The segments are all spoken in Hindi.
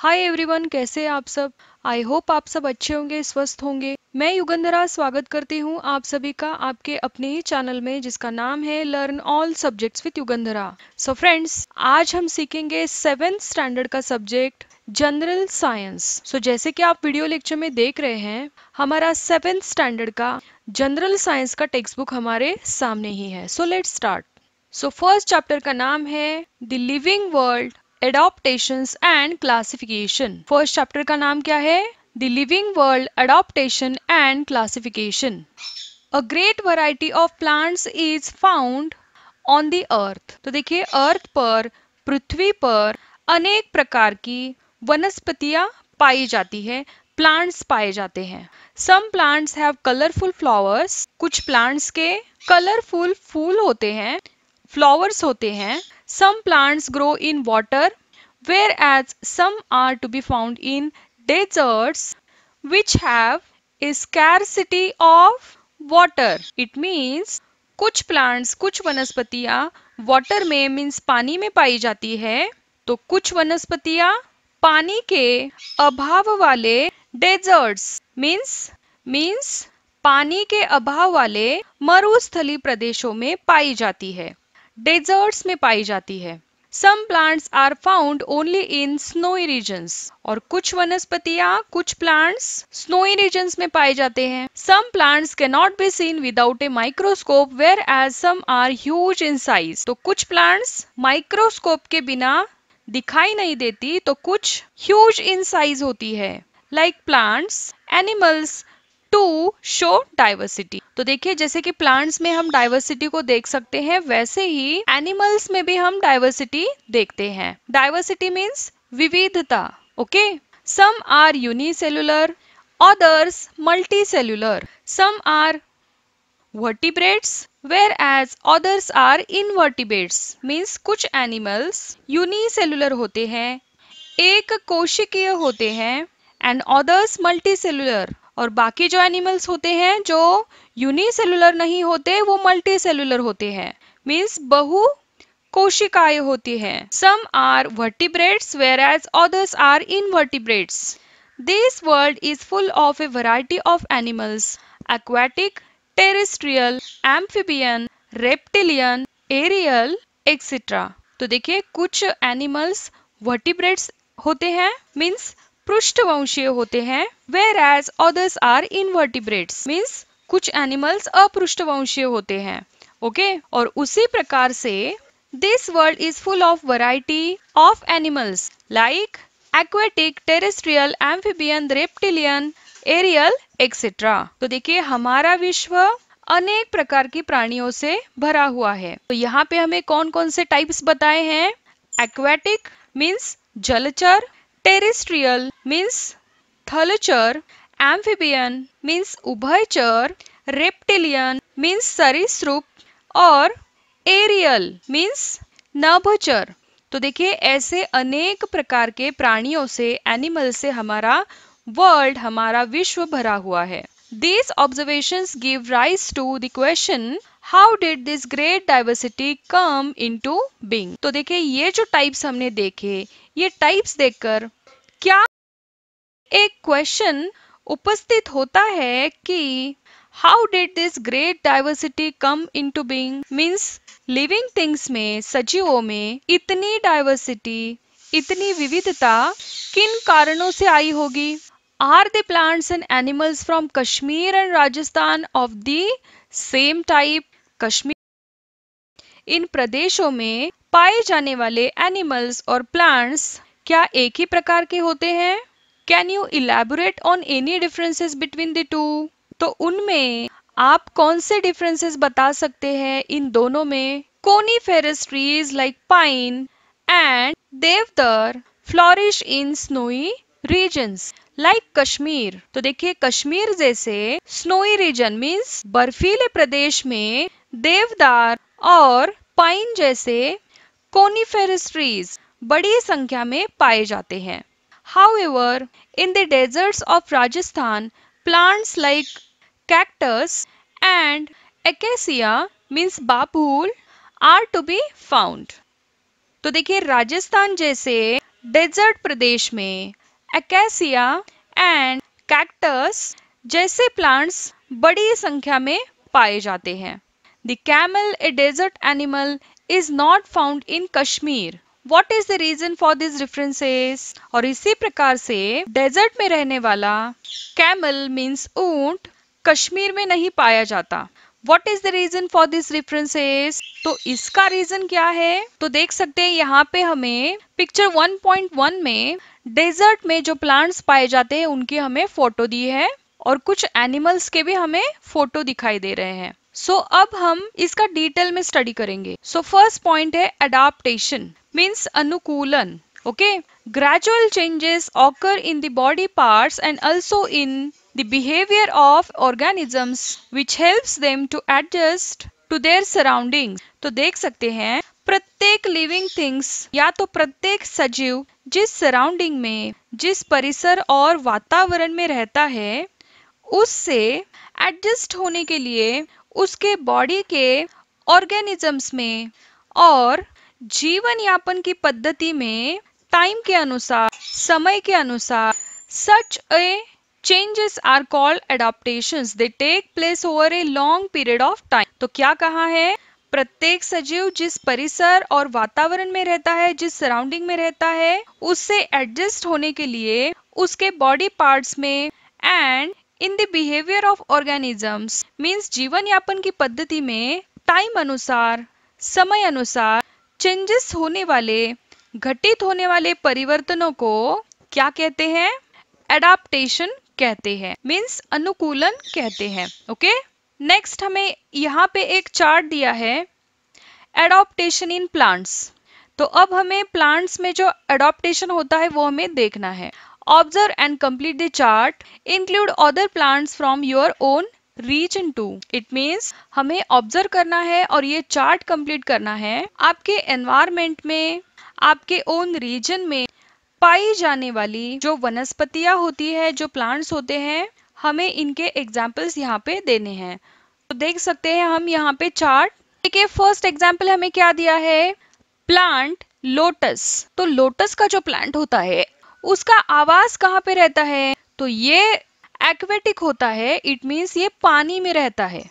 हाय एवरीवन कैसे आप सब? आई होप आप सब अच्छे होंगे, स्वस्थ होंगे। मैं युगंधरा स्वागत करती हूँ आप सभी का आपके अपने ही चैनल में, जिसका नाम है learn all subjects with Yugandhara. So friends आज हम सीखेंगे सेवेंथ स्टैंडर्ड का सब्जेक्ट जनरल साइंस सो जैसे कि आप वीडियो लेक्चर में देख रहे हैं, हमारा सेवेंथ स्टैंडर्ड का जनरल साइंस का टेक्स्ट बुक हमारे सामने ही है। So let start so first chapter का नाम है the living world adaptations and classification first chapter का नाम क्या है? The living world adaptation and classification a great variety of plants is found on the earth तो देखिए अर्थ पर, पृथ्वी पर अनेक प्रकार की वनस्पतियाँ पाई जाती है प्लांट्स पाए जाते हैं। Some plants have colourful flowers कुछ प्लांट्स के कलरफुल फूल होते हैं फ्लावर्स होते हैं। Some plants grow in water, whereas some are to be found in deserts which have a scarcity of water. It means कुछ प्लांट्स कुछ वनस्पतियाँ वाटर में मीन्स पानी में पाई जाती है तो कुछ वनस्पतियाँ पानी के अभाव वाले डेजर्ट्स मीन्स मीन्स पानी के अभाव वाले मरुस्थली प्रदेशों में पाई जाती है डेजर्ट्स में पाई जाती है। Some plants are found only in snowy regions और कुछ वनस्पतियाँ, कुछ प्लांट्स स्नोई रीजन्स में पाए जाते हैं। Some plants can not be seen without a microscope whereas some are huge in size तो कुछ प्लांट्स माइक्रोस्कोप के बिना दिखाई नहीं देती तो कुछ ह्यूज इन साइज़ होती है। Like plants animals too show diversity तो देखिए, जैसे कि प्लांट्स में हम डाइवर्सिटी को देख सकते हैं, वैसे ही एनिमल्स में भी हम डाइवर्सिटी देखते हैं। डाइवर्सिटी मीन्स विविधता okay some are unicellular others multicellular. Some are vertebrates, whereas others are invertebrates, means कुछ एनिमल्स यूनिसेलुलर होते हैं, एक कोशिकीय होते हैं एंड others multicellular. और बाकी जो एनिमल्स होते हैं, जो यूनिसेलुलर नहीं होते, वो मल्टी सेलुलर होते हैं। मीन्स बहु कोशिकाएँ होती हैं। Some are vertebrates whereas others are invertebrates this world is full of a variety of animals aquatic terrestrial amphibian reptilian aerial etcetera तो देखिए, कुछ एनिमल्स वर्टिब्रेट्स होते हैं। मीन्स पृष्ठवंशीय होते हैं whereas others are invertebrates means कुछ एनिमल्स अपृष्ठवंशीय होते हैं ओके okay? और उसी प्रकार से this world is full of variety of animals like aquatic terrestrial amphibian reptilian aerial etcetera तो देखिए, हमारा विश्व अनेक प्रकार की प्राणियों से भरा हुआ है। तो यहाँ पे हमें कौन कौन से टाइप्स बताए हैं? एक्वेटिक मीन्स जलचर टेरेस्ट्रियल मीन्स थलचर एम्फिबियन मीन्स उभयचर रेप्टिलियन मीन्स सरीसृप और एरियल मीन्स नभचर तो देखिए, ऐसे अनेक प्रकार के प्राणियों से एनिमल से हमारा वर्ल्ड हमारा विश्व भरा हुआ है These observations give rise to the question, how did this great diversity come into being? तो देखिए, ये जो टाइप्स हमने देखे ये टाइप्स देखकर क्या एक क्वेश्चन उपस्थित होता है कि how did this great diversity come into being means living things में, सजीवों में इतनी डाइवर्सिटी इतनी विविधता किन कारणों से आई होगी? Are the plants and animals from Kashmir and Rajasthan of the same type Kashmir इन प्रदेशों में पाए जाने वाले एनिमल्स और प्लांट्स क्या एक ही प्रकार के होते हैं? Can you elaborate on any differences between the two तो उनमें आप कौन से डिफरेंसेस बता सकते हैं इन दोनों में? Coniferous trees like pine and deodar flourish in snowy regions like Kashmir तो देखिए कश्मीर जैसे स्नोई रीजन मीन्स बर्फीले प्रदेश में देवदार और पाइन जैसे कोनीफेरस ट्रीज बड़ी संख्या में पाए जाते हैं। However in the deserts of Rajasthan plants like cactus and acacia means babul are to be found तो देखिए, राजस्थान जैसे डेजर्ट प्रदेश में एकेसिया एंड कैक्टस जैसे प्लांट्स बड़ी संख्या में पाए जाते हैं। The camel a desert animal is not found in Kashmir what is the reason for this differences और इसी प्रकार से डेजर्ट में रहने वाला कैमल मीन्स ऊँट कश्मीर में नहीं पाया जाता। What is the reason for this differences तो इसका रीजन क्या है? तो देख सकते हैं, यहाँ पे हमें पिक्चर 1.1 में डेजर्ट में जो प्लांट्स पाए जाते हैं, उनकी हमें फ़ोटो दी है और कुछ एनिमल्स के भी हमें फ़ोटो दिखाई दे रहे हैं। सो so, अब हम इसका डिटेल में स्टडी करेंगे. सो फ़र्स्ट पॉइंट है अडाप्टेशन मीन्स अनुकूलन okay gradual changes occur in the body parts and also in the behaviour of organisms which helps them to adjust to their surroundings तो देख सकते हैं प्रत्येक लिविंग थिंग्स या तो प्रत्येक सजीव जिस सराउंडिंग में जिस परिसर और वातावरण में रहता है उससे एडजस्ट होने के लिए उसके बॉडी के ऑर्गेनिजम्स में और जीवन यापन की पद्धति में टाइम के अनुसार, समय के अनुसार such a changes are called adaptations they take place over a long period of time तो क्या कहा है? प्रत्येक सजीव जिस परिसर और वातावरण में रहता है, जिस सराउंडिंग में रहता है, उससे एडजस्ट होने के लिए उसके बॉडी पार्ट्स में and in the behaviour of organisms means जीवन यापन की पद्धति में टाइम अनुसार, समय अनुसार चेंजेस होने वाले, घटित होने वाले परिवर्तनों को क्या कहते हैं? एडाप्टेशन कहते हैं मीन्स अनुकूलन कहते हैं ओके नेक्स्ट हमें यहाँ पे एक चार्ट दिया है एडोप्टेशन इन प्लांट्स तो अब हमें प्लांट्स में जो एडोप्टेशन होता है वो हमें देखना है। Observe and complete the chart. Include other plants from your own region to it means हमें ऑब्ज़र्व करना है और ये चार्ट कंप्लीट करना है. आपके एनवायरमेंट में, आपके ओन रीजन में पाई जाने वाली जो वनस्पतियाँ होती है, जो प्लांट्स होते हैं, हमें इनके एग्जाम्पल्स यहाँ पे देने हैं. तो देख सकते हैं हम यहाँ पे चार्ट देखिए फ़र्स्ट एग्ज़ाम्पल हमें क्या दिया है? प्लांट लोटस तो लोटस का जो प्लांट होता है उसका आवास कहाँ पे रहता है? तो ये एक्वेटिक होता है इट मीन्स ये पानी में रहता है।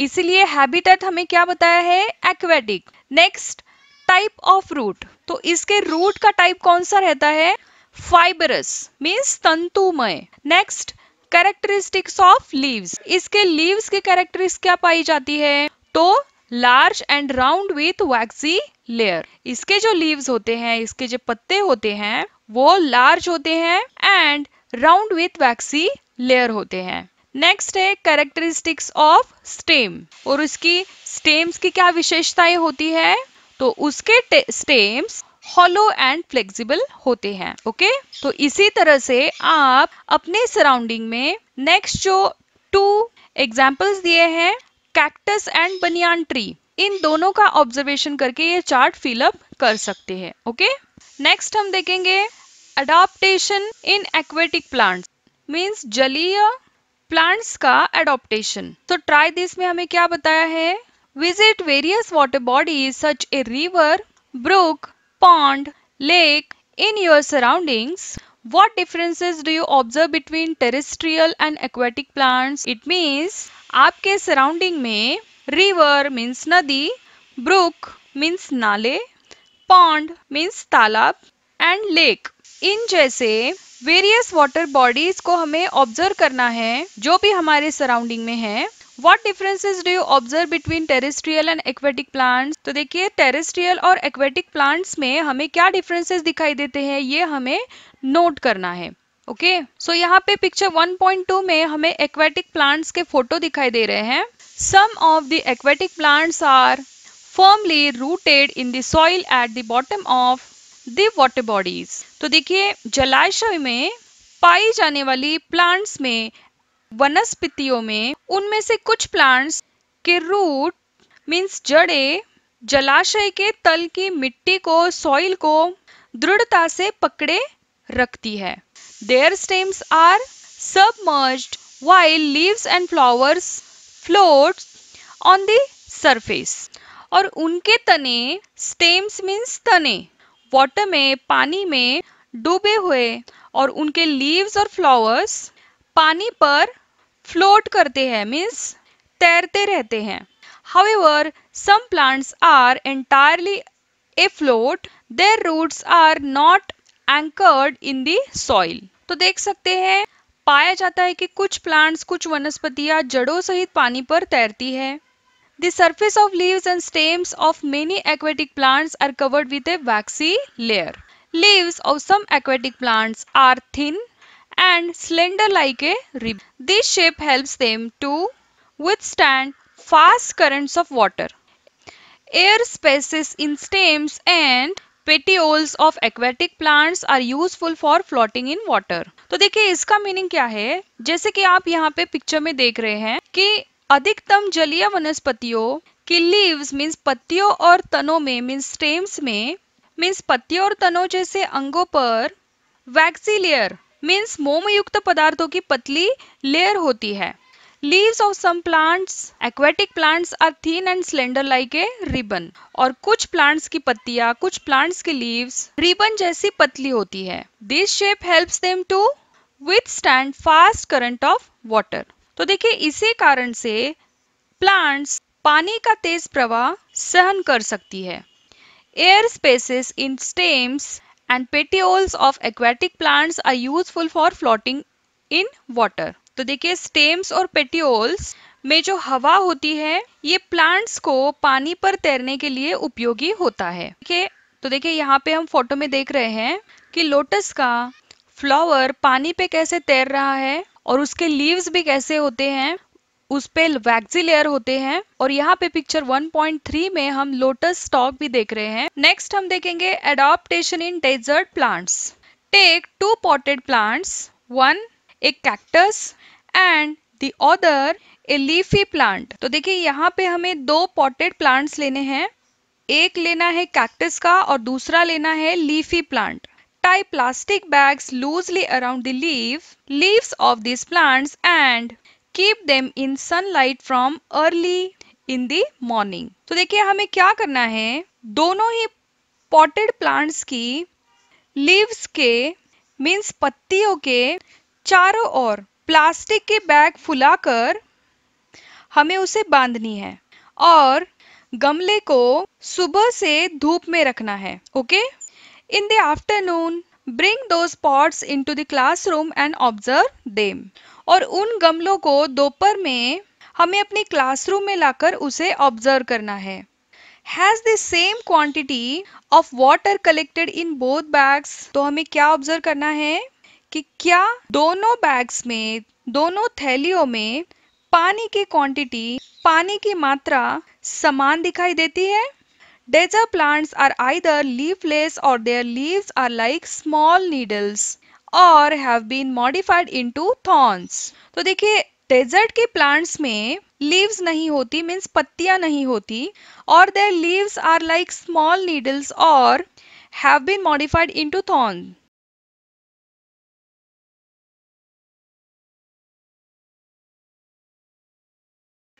इसीलिए हैबिटेट हमें क्या बताया है? Aquatic next type of root तो इसके रूट का टाइप कौन सा रहता है? फाइबरस मीन्स तंतुमय। नेक्स्ट कैरेक्टरिस्टिक्स ऑफ़ लीव्स इसके लीव्स की कैरेक्टरिस्टिक क्या पाई जाती है? तो large and round with waxy layer इसके जो लीव्स होते हैं, इसके जो पत्ते होते हैं, वो लार्ज होते हैं and round with waxy layer होते हैं। नेक्स्ट है कैरेक्टरिस्टिक्स ऑफ़ स्टेम और उसकी स्टेम्स की क्या विशेषताएँ होती है? तो उसके स्टेम्स हॉलो एंड फ्लेक्सिबल होते हैं ओके okay? तो इसी तरह से आप अपने सराउंडिंग में नेक्स्ट जो टू एग्जाम्पल्स दिए हैं कैक्टस एंड बनियान ट्री इन दोनों का ऑब्जर्वेशन करके ये चार्ट फिलअप कर सकते हैं ओके नेक्स्ट हम देखेंगे adaptation in aquatic plants means जलीय प्लांट्स का अडॉप्टेशन तो ट्राई दिस में हमें क्या बताया है? Visit various water bodies such a river brook pond lake in your surroundings what differences do you observe between terrestrial and aquatic plants? It means आपके सराउंडिंग में रिवर मीन्स नदी ब्रुक मीन्स नाले पॉन्ड मीन्स तालाब एंड लेक इन जैसे वेरियस वाटर बॉडीज को हमें ऑब्ज़र्व करना है जो भी हमारे सराउंडिंग में है। What differences do you observe between terrestrial and aquatic plants तो देखिए टेरेस्ट्रियल और एक्वेटिक प्लांट्स में हमें क्या डिफरेंसेस दिखाई देते हैं ये हमें नोट करना है। Okay okay? सो so, यहाँ पे पिक्चर 1.2 में हमें एक्वेटिक प्लांट्स के फ़ोटो दिखाई दे रहे हैं। Some of the aquatic plants are firmly rooted in the soil at the bottom of the water bodies तो देखिए, जलाशय में पाई जाने वाली प्लांट्स में, वनस्पतियों में, उनमें से कुछ प्लांट्स के रूट मीन्स जड़े जलाशय के तल की मिट्टी को सॉइल को दृढ़ता से पकड़े रखती है। Their stems are submerged while leaves and flowers float on the surface और उनके तने स्टेम्स मीन्स तने वाटर में पानी में डूबे हुए और उनके लीव्स और फ्लावर्स पानी पर फ्लोट करते हैं मीन्स तैरते रहते हैं However, some plants are entirely afloat. Their roots are not anchored in the soil. तो देख सकते हैं पाया जाता है कि कुछ प्लांट्स कुछ वनस्पतियाँ जड़ों सहित पानी पर तैरती है। The surface of leaves and stems of many aquatic plants are covered with a waxy layer leaves of some aquatic plants are thin and slender like a rib this shape help them to withstand fast currents of water air spaces in stems and petioles of aquatic plants are useful for floating in water तो देखिए, इसका मीनिंग क्या है? जैसे कि आप यहाँ पे पिक्चर में देख रहे हैं कि अधिकतम जलीय वनस्पतियों की लीव्स मीन्स पत्तियों और तनों में मीन्स स्टेम्स में मीन्स पत्तियों और तनों जैसे अंगों पर वैक्सी लेयर मीन्स मोमयुक्त पदार्थों की पतली लेयर होती है। Leaves of some plants aquatic plants are thin and slender like a ribbon और कुछ प्लांट्स की पत्तियाँ, कुछ प्लांट्स की लीव्स रिबन जैसी पतली होती है। This shape help them to withstand fast current of water तो देखिए, इसी कारण से प्लांट्स पानी का तेज प्रवाह सहन कर सकती है। Air spaces in stems and petioles of aquatic plants are useful for floating in water तो देखिए स्टेम्स और पेटियोल्स में जो हवा होती है, ये प्लांट्स को पानी पर तैरने के लिए उपयोगी होता है। देखिए तो देखिए, यहाँ पे हम फ़ोटो में देख रहे हैं कि लोटस का फ्लावर पानी पे कैसे तैर रहा है और उसके लीव्स भी कैसे होते हैं, उस पे वैक्सी लेयर होते हैं और यहाँ पे पिक्चर 1.3 में हम लोटस स्टॉक भी देख रहे हैं। नेक्स्ट हम देखेंगे adaptation in desert plants take two potted plants one एक cactus and the other a leafy plant तो देखिए, यहाँ पे हमें दो पॉटेड प्लांट्स लेने हैं। एक लेना है कैक्टस का और दूसरा लेना है leafy plant tie plastic bags loosely around the leave leaves of this plants and keep them in sunlight from early in the morning तो देखिए, हमें क्या करना है? दोनों ही पॉटेड प्लांट्स की लीव्स के मीन्स पत्तियों के, चारों ओर प्लास्टिक के बैग फुलाकर हमें उसे बांधनी है और गमले को सुबह से धूप में रखना है, okay? In the afternoon bring two pots into the classroom and observe them और उन गमलों को दोपहर में हमें अपने क्लासरूम में लाकर उसे ऑब्ज़र्व करना है। Has the same quantity of water collected in both bags तो हमें क्या ऑब्ज़र्व करना है? कि क्या दोनों बैग्स में, दोनों थैलियों में पानी की क्वांटिटी पानी की मात्रा समान दिखाई देती है? Desert plants are either leafless or their leaves are like small needles or have been modified into thorns तो देखिए डेजर्ट के प्लांट्स में लीव्स नहीं होती मीन्स पत्तियाँ नहीं होती और their leaves are like small needles or have been modified into thorn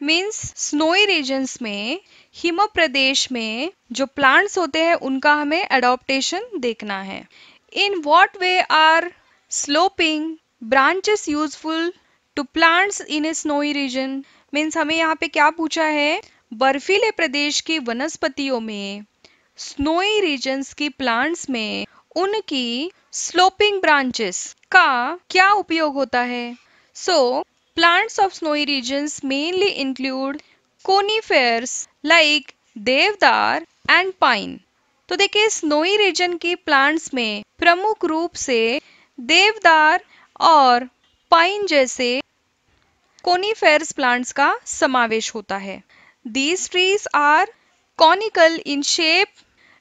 means snowy regions में, हिम प्रदेश में जो प्लांट्स होते हैं, उनका हमें अडोप्टेशन देखना है। In what way are sloping branches useful to plants in a snowy region means हमें यहाँ पे क्या पूछा है? बर्फीले प्रदेश की वनस्पतियों में स्नोई रीजन्स की प्लांट्स में, उनकी स्लोपिंग ब्रांचेस का क्या उपयोग होता है? So Plants of snowy regions mainly include conifers like deodar and pine तो देखिए स्नोई रीजन की प्लांट्स में प्रमुख रूप से देवदार और पाइन जैसे कोनीफेरस प्लांट्स का समावेश होता है। These trees are conical in shape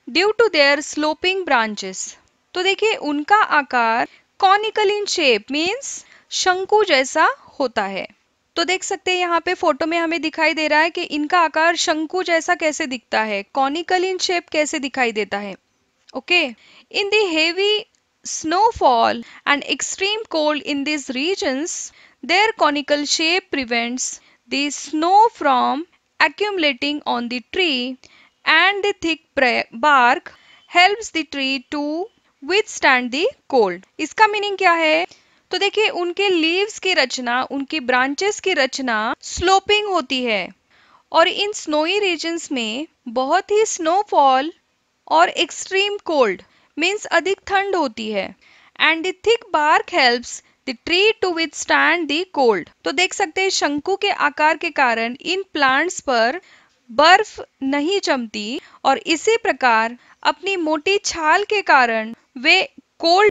due to their sloping branches तो देखिए, उनका आकार कॉनिकल इन शेप मीन्स शंकु जैसा होता है। तो देख सकते हैं यहाँ पे फ़ोटो में हमें दिखाई दे रहा है कि इनका आकार शंकु जैसा कैसे दिखता है कॉनिकल इन शेप कैसे दिखाई देता है। Okay? In the heavy snowfall and extreme cold in this regions, their conical shape prevents the snow from accumulating on the tree and the thick bark helps the tree to withstand the cold. इसका मीनिंग क्या है? तो देखिए, उनके लीव्स की रचना, उनकी ब्रांचेस की रचना स्लोपिंग होती है। और इन स्नोई रीजन्स में बहुत ही स्नोफॉल और एक्सट्रीम कोल्ड मीन्स अधिक ठंड होती है। And the thick bark helps the tree to withstand the cold तो देख सकते हैं, शंकु के आकार के कारण इन प्लांट्स पर बर्फ़ नहीं जमती और इसी प्रकार अपनी मोटी छाल के कारण वे कोल्ड